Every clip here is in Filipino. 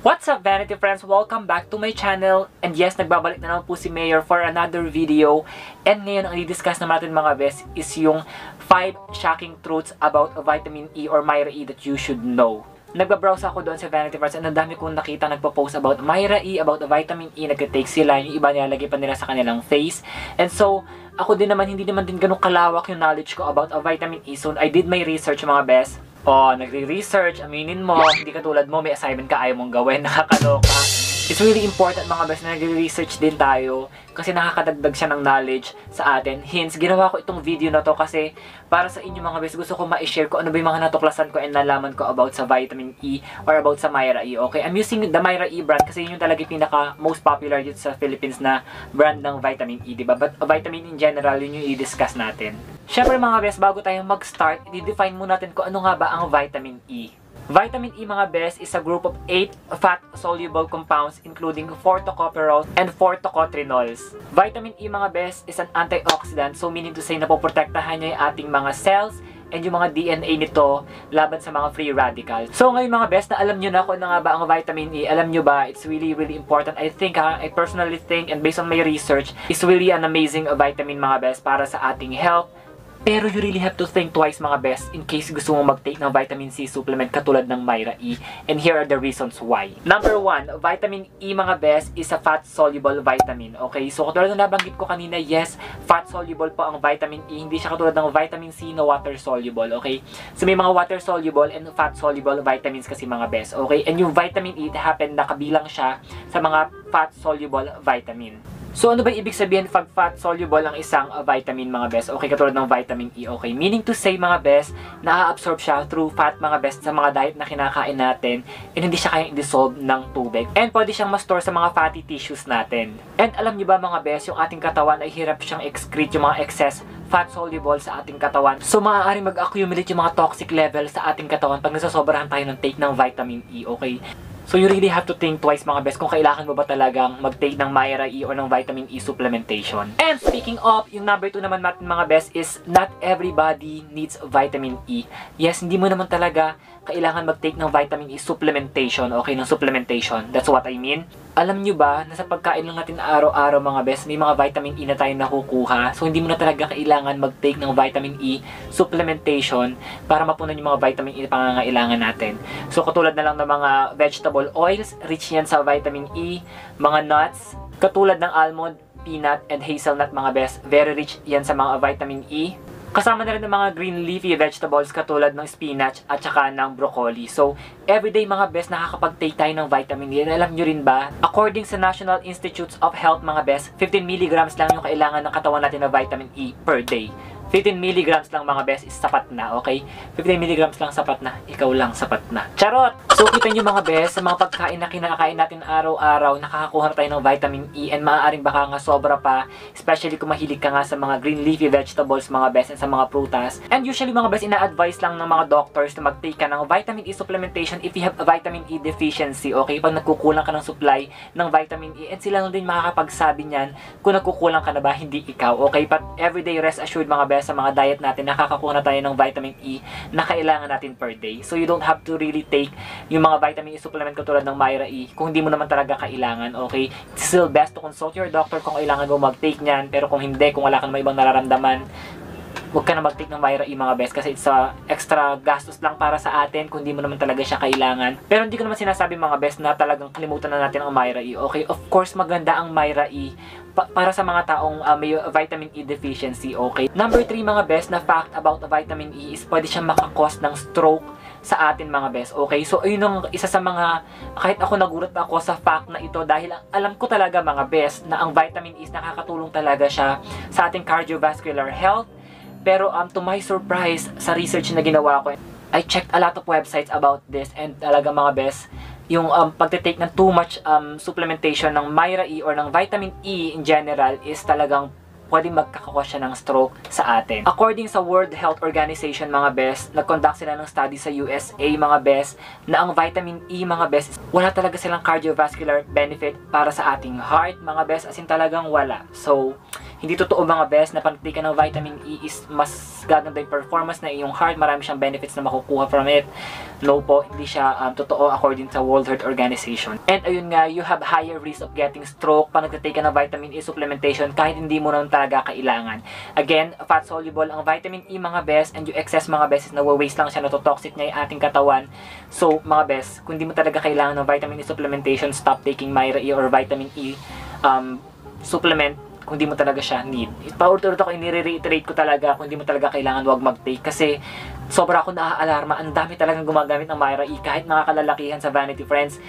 What's up Vanity Friends? Welcome back to my channel. And yes, nagbabalik na naman po si Mayor for another video. And ngayon, ang i-discuss naman natin mga best is yung 5 shocking truths about vitamin E or Myra E that you should know. Nagbabrowse ako doon sa Vanity Friends and ang dami kong nakita nagpo-post about Myra E, about vitamin E, nagtitake sila, yung iba nilalagay pa nila sa kanilang face. And so, ako din naman, hindi naman din ganun kalawak yung knowledge ko about a vitamin E. So, I did my research mga best. Oh, nagre-research, aminin mo, hindi katulad mo, may assignment ka, ayaw mong gawin, nakakaloka. It's really important mga best na nagre-research din tayo kasi nakakadagdag siya ng knowledge sa atin. Hence, ginawa ko itong video na to kasi para sa inyo mga best, gusto ko ma-share ko ano ba yung mga natuklasan ko and nalaman ko about sa vitamin E or about sa Myra E. Okay, I'm using the Myra E brand kasi yun yung talaga yung pinaka most popular dito sa Philippines na brand ng vitamin E, di ba? But uh, vitamin in general, yun yung i-discuss natin. Syempre mga best, bago tayo mag-start, i-define muna natin kung ano nga ba ang vitamin E. Vitamin E mga best is a group of 8 fat-soluble compounds including 4-tocopherols and 4-tocotrenols. Vitamin E mga best is an antioxidant so meaning to say na poprotektahan niya yung ating mga cells and yung mga DNA nito laban sa mga free radicals. So ngayon mga best, na alam nyo na kung ano nga ba ang vitamin E, alam nyo ba, it's really really important. I think ha, I personally think and based on my research, it's really an amazing vitamin mga best para sa ating health, pero you really have to think twice mga best in case gusto mo mag-take ng vitamin C supplement katulad ng Myra E. And here are the reasons why. Number one, vitamin E mga best is a fat-soluble vitamin. Okay? So katulad ng nabanggit ko kanina, yes, fat-soluble po ang vitamin E. Hindi siya katulad ng vitamin C na water-soluble. Okay? So may mga water-soluble and fat-soluble vitamins kasi mga best. Okay? And yung vitamin E, it happen na kabilang siya sa mga fat-soluble vitamin. So ano ba ibig sabihin pag fat soluble ang isang uh, vitamin mga best? Okay, katulad ng vitamin E. Okay, meaning to say mga best, na-absorb siya through fat mga best sa mga diet na kinakain natin and hindi siya kayang dissolve ng tubig. And pwede siyang ma-store sa mga fatty tissues natin. And alam niyo ba mga best, yung ating katawan ay hirap siyang excrete yung mga excess fat soluble sa ating katawan. So maaaring mag-accumulate yung mga toxic level sa ating katawan pag nasasobrahan tayo ng take ng vitamin E. Okay? So you really have to think twice mga best kung kailangan mo ba talagang mag-take ng Myra E or ng vitamin E supplementation. And speaking of, yung number 2 naman natin mga best is not everybody needs vitamin E. Yes, hindi mo naman talaga kailangan mag-take ng vitamin E supplementation, okay, ng supplementation. That's what I mean. Alam nyo ba na sa pagkain lang natin araw-araw mga best, may mga vitamin E na tayo nakukuha. So hindi mo na talaga kailangan mag-take ng vitamin E supplementation para mapunan yung mga vitamin E na pangangailangan natin. So katulad na lang ng mga vegetable oils, rich yan sa vitamin E, mga nuts, katulad ng almond, peanut, and hazelnut mga best, very rich yan sa mga vitamin E. Kasama na rin ng mga green leafy vegetables katulad ng spinach at saka ng broccoli. So, everyday mga best nakakapag-take tayo ng vitamin E. Alam nyo rin ba? According sa National Institutes of Health mga best, 15 mg lang yung kailangan ng katawan natin na vitamin E per day. 15 milligrams lang mga best is sapat na, okay? 15 milligrams lang sapat na, ikaw lang sapat na. Charot! So, kita nyo mga best, sa mga pagkain na kinakain natin araw-araw, nakakakuha na tayo ng vitamin E and maaaring baka nga sobra pa, especially kung mahilig ka nga sa mga green leafy vegetables mga best and sa mga prutas. And usually mga best, ina-advise lang ng mga doctors na mag-take ka ng vitamin E supplementation if you have a vitamin E deficiency, okay? Pag nagkukulang ka ng supply ng vitamin E, and sila lang din makakapagsabi niyan kung nagkukulang ka na ba, hindi ikaw, okay? But everyday rest assured mga best, sa mga diet natin, nakakakuha na tayo ng vitamin E na kailangan natin per day. So, you don't have to really take yung mga vitamin E supplement katulad ng Myra E kung hindi mo naman talaga kailangan, okay? It's still best to consult your doctor kung kailangan mo mag-take niyan. Pero kung hindi, kung wala kang may ibang nararamdaman, huwag ka na mag-take ng Myra E mga best kasi it's a extra gastos lang para sa atin kung hindi mo naman talaga siya kailangan. Pero hindi ko naman sinasabi mga best na talagang kalimutan na natin ang Myra E. Okay, of course maganda ang Myra E pa- para sa mga taong uh, may vitamin E deficiency, okay? Number 3 mga best na fact about vitamin E is pwede siyang makakos ng stroke sa atin mga best. Okay? So, ayun ang isa sa mga, kahit ako nagulat ako sa fact na ito dahil alam ko talaga mga best na ang vitamin E nakakatulong talaga siya sa ating cardiovascular health. Pero um, to my surprise, sa research na ginawa ko, I checked a lot of websites about this and talaga mga best, yung um, pagte-take ng too much um, supplementation ng Myra E or ng vitamin E in general is talagang pwedeng magkakakos siya ng stroke sa atin. According sa World Health Organization mga best, nag-conduct sila ng study sa USA mga best na ang vitamin E mga best, wala talaga silang cardiovascular benefit para sa ating heart mga best as in talagang wala. So, Hindi totoo mga best na pag ng vitamin E is mas gaganda yung performance na iyong heart. Marami siyang benefits na makukuha from it. No po, hindi siya um, totoo according sa World Health Organization. And ayun nga, you have higher risk of getting stroke pag nagtitake ka ng vitamin E supplementation kahit hindi mo naman talaga kailangan. Again, fat soluble ang vitamin E mga best and yung excess mga best is nawa-waste lang siya, natotoxic niya yung ating katawan. So mga best, kung hindi mo talaga kailangan ng vitamin E supplementation, stop taking Myra E or vitamin E um, supplement kung di mo talaga siya need. Paulit-ulit ako, inire-reiterate ko talaga kung di mo talaga kailangan wag mag-take kasi sobra ako naaalarma. Ang dami talagang gumagamit ng Myra E kahit mga kalalakihan sa Vanity Friends.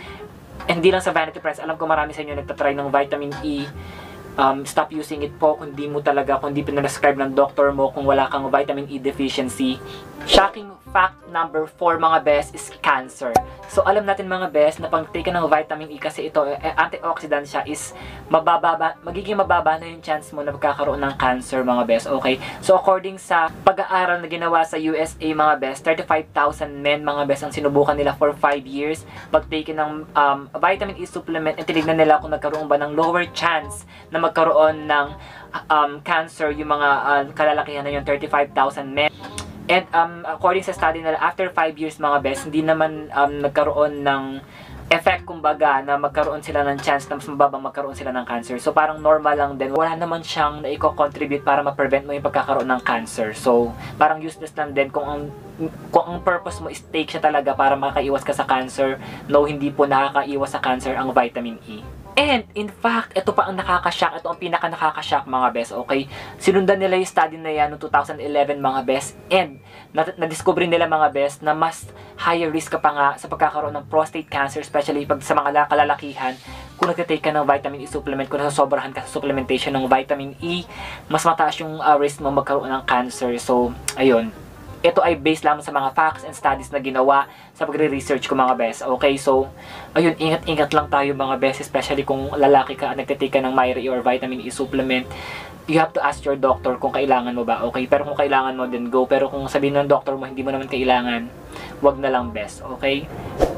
Hindi lang sa Vanity Friends, alam ko marami sa inyo nagtatry ng vitamin E. Um, stop using it po kung di mo talaga, kung di pinrescribe ng doctor mo kung wala kang vitamin E deficiency. Shocking fact number 4 mga best is cancer. So alam natin mga best na pag take ng vitamin E kasi ito eh, antioxidant siya is mabababa, magiging mababa na yung chance mo na magkakaroon ng cancer mga best. Okay? So according sa pag-aaral na ginawa sa USA mga best, 35,000 men mga best ang sinubukan nila for 5 years pag take ng um, vitamin E supplement and tinignan nila kung nagkaroon ba ng lower chance na magkaroon ng um, cancer yung mga uh, kalalakihan na yung 35,000 men. And um, according sa study nila, after 5 years mga best, hindi naman um, nagkaroon ng effect kumbaga na magkaroon sila ng chance na mas mababang magkaroon sila ng cancer. So parang normal lang din. Wala naman siyang na i-contribute para ma-prevent mo yung pagkakaroon ng cancer. So parang useless lang din kung ang kung ang purpose mo is take siya talaga para makaiwas ka sa cancer. No, hindi po nakakaiwas sa cancer ang vitamin E. And, in fact, ito pa ang nakakashock. Ito ang pinaka nakakashock mga best, okay? Sinundan nila yung study na yan noong 2011 mga best. And, na-discover nila mga best na mas higher risk ka pa nga sa pagkakaroon ng prostate cancer, especially pag sa mga kalalakihan, kung nagtitake ka ng vitamin E supplement, kung nasosobrahan ka sa supplementation ng vitamin E, mas mataas yung uh, risk mo magkaroon ng cancer. So, ayun ito ay based lamang sa mga facts and studies na ginawa sa pagre-research ko mga best. Okay, so, ayun, ingat-ingat lang tayo mga best, especially kung lalaki ka at nagtitake ka ng Myra E or vitamin E supplement. You have to ask your doctor kung kailangan mo ba. Okay, pero kung kailangan mo, then go. Pero kung sabihin ng doctor mo, hindi mo naman kailangan, wag na lang best. Okay?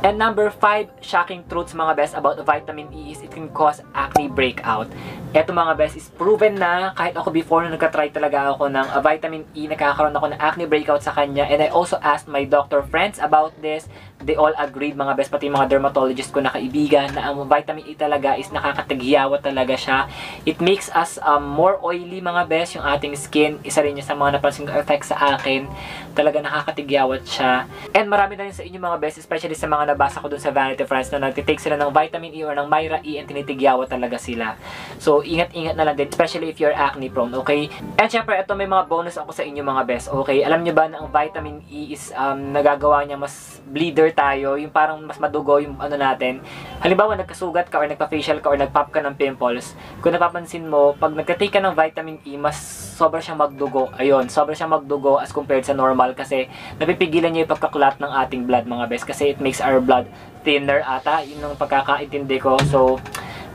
And number 5, shocking truths mga best about vitamin E is it can cause acne breakout. Ito mga best is proven na kahit ako before na nagka-try talaga ako ng uh, vitamin E, nakakaroon ako ng acne breakout sa kanya. And I also asked my doctor friends about this. They all agreed mga best, pati mga dermatologist ko na kaibigan na ang vitamin E talaga is nakakataghiyawa talaga siya. It makes us um, more oily mga best yung ating skin. Isa rin yun sa mga napansin effect sa akin. Talaga nakakatigyawat siya. And marami na rin sa inyo mga best, especially sa mga nabasa ko dun sa Vanity Friends na nagtitake sila ng vitamin E or ng Myra E and tinitigyawa talaga sila. So, ingat-ingat na lang din, especially if you're acne prone, okay? And syempre, ito may mga bonus ako sa inyo mga best, okay? Alam nyo ba na ang vitamin E is um, nagagawa niya mas bleeder tayo, yung parang mas madugo yung ano natin. Halimbawa, nagkasugat ka or nagpa-facial ka or nagpop ka ng pimples, kung napapansin mo, pag nagtitake ka ng vitamin E, mas sobra siyang magdugo. Ayun, sobra siyang magdugo as compared sa normal kasi napipigilan niya yung pagkaklat ng ating blood mga best kasi it makes our blood thinner ata. Yun ang pagkakaintindi ko. So,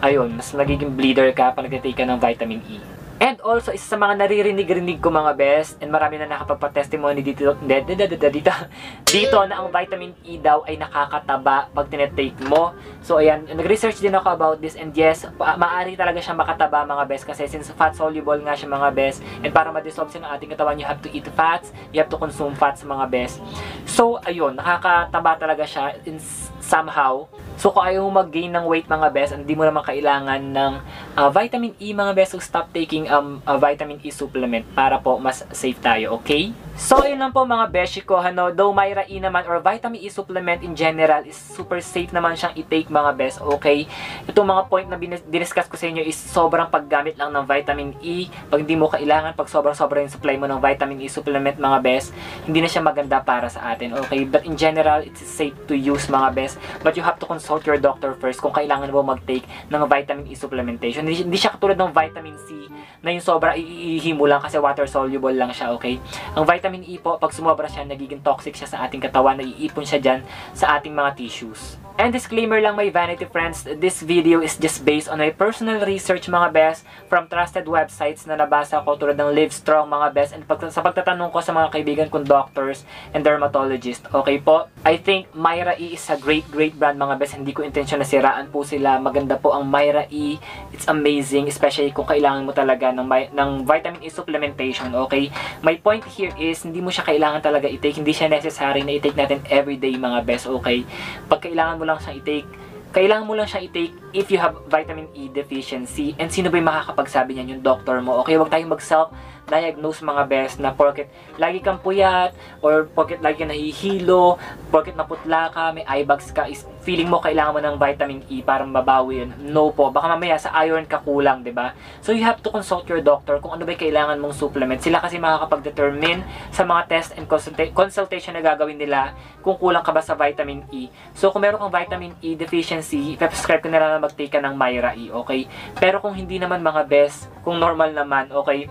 ayun, mas nagiging bleeder ka pag nagtitake ka ng vitamin E. And also, isa sa mga naririnig-rinig ko mga best, and marami na nakapagpa-testimony dito, dito, dito, na ang vitamin E daw ay nakakataba pag tinetake mo. So, ayan, nag-research din ako about this, and yes, maaari talaga siya makataba mga best, kasi since fat-soluble nga siya mga best, and para ma-dissolve siya ng ating katawan, you have to eat fats, you have to consume fats mga best. So, ayun, nakakataba talaga siya in somehow. So kung ayaw mo mag-gain ng weight mga best, hindi mo naman kailangan ng uh, vitamin E mga best, so stop taking um, a vitamin E supplement para po mas safe tayo, okay? So yun lang po mga beshi ko, ano, though Myra E naman or vitamin E supplement in general is super safe naman siyang i-take mga best, okay? Itong mga point na diniscuss ko sa inyo is sobrang paggamit lang ng vitamin E. Pag hindi mo kailangan, pag sobrang-sobra yung supply mo ng vitamin E supplement mga best, hindi na siya maganda para sa atin, okay? But in general, it's safe to use mga best. But you have to consult your doctor first kung kailangan mo mag-take ng vitamin E supplementation. Hindi, hindi siya katulad ng vitamin C na yung sobra iihi mo lang kasi water soluble lang siya, okay? Ang vitamin vitamin E po, pag sumobra siya, nagiging toxic siya sa ating katawan, naiipon siya dyan sa ating mga tissues. And disclaimer lang my vanity friends, this video is just based on my personal research mga best from trusted websites na nabasa ko tulad ng Livestrong mga best and pag, sa pagtatanong ko sa mga kaibigan kong doctors and dermatologists. Okay po? I think Myra E is a great great brand mga best. Hindi ko intention na siraan po sila. Maganda po ang Myra E. It's amazing, especially kung kailangan mo talaga ng, ng vitamin E supplementation, okay? My point here is, hindi mo siya kailangan talaga i-take, hindi siya necessary na i-take natin everyday mga best, okay? Pag kailangan mo lang siyang i-take, kailangan mo lang siyang i-take if you have vitamin E deficiency. And sino ba yung makakapagsabi niyan? Yung doctor mo. Okay, huwag tayong mag-self diagnose mga best na porket lagi kang puyat or porket lagi kang nahihilo, porket maputla ka, may eye bags ka, is feeling mo kailangan mo ng vitamin E para mabawi yun. No po. Baka mamaya sa iron ka kulang, 'di ba? So you have to consult your doctor kung ano ba yung kailangan mong supplement. Sila kasi makakapag-determine sa mga test and consulta- consultation na gagawin nila kung kulang ka ba sa vitamin E. So kung meron kang vitamin E deficiency, ipe-prescribe ko na lang na mag-take ka ng Myra E, okay? Pero kung hindi naman mga best, kung normal naman, okay,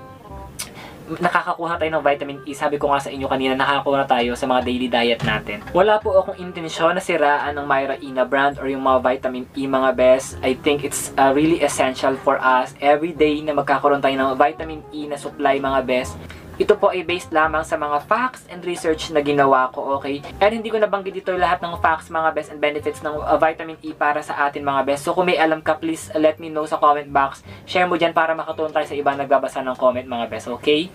nakakakuha tayo ng vitamin E. Sabi ko nga sa inyo kanina, nakakakuha na tayo sa mga daily diet natin. Wala po akong intensyon na siraan ng Myra E na brand or yung mga vitamin E mga best. I think it's uh, really essential for us every day na magkakaroon tayo ng vitamin E na supply mga best. Ito po ay based lamang sa mga facts and research na ginawa ko, okay? And hindi ko nabanggit dito lahat ng facts, mga best and benefits ng uh, vitamin E para sa atin, mga best. So kung may alam ka, please uh, let me know sa comment box. Share mo dyan para makatulong tayo sa iba nagbabasa ng comment, mga best, okay?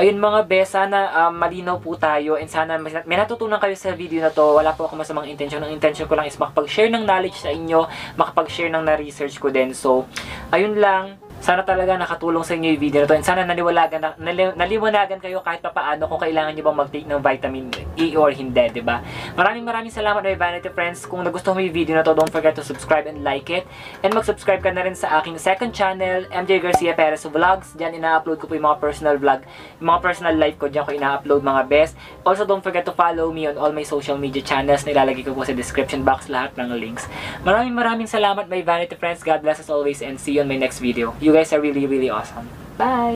Ayun mga best, sana um, malinaw po tayo and sana may, natutunan kayo sa video na to. Wala po ako masamang intention. Ang intention ko lang is makapag-share ng knowledge sa inyo, makapag-share ng na-research ko din. So, ayun lang. Sana talaga nakatulong sa inyo yung video na to and sana naliwanagan, na, nali, naliwanagan kayo kahit papaano kung kailangan nyo bang mag-take ng vitamin E or hindi, di ba? Maraming maraming salamat my vanity friends. Kung nagustuhan mo yung video na to, don't forget to subscribe and like it. And mag-subscribe ka na rin sa aking second channel, MJ Garcia Perez Vlogs. Diyan ina-upload ko po yung mga personal vlog, yung mga personal life ko diyan ko ina-upload mga best. Also, don't forget to follow me on all my social media channels. Nilalagay ko po sa description box lahat ng links. Maraming maraming salamat my vanity friends. God bless us always and see you on my next video. You guys are really, really awesome. Bye!